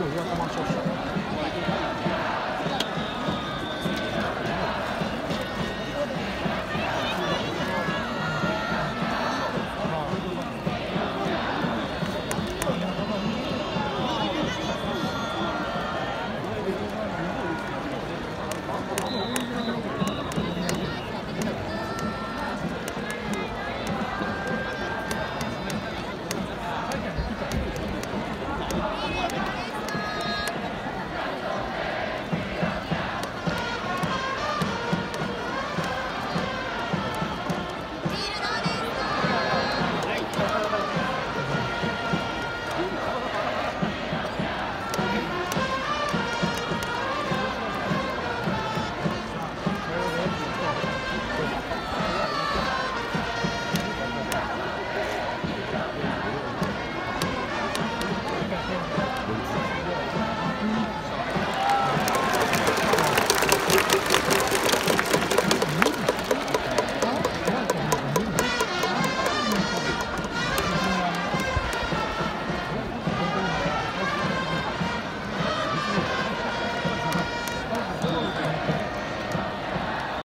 有거이어가면 써.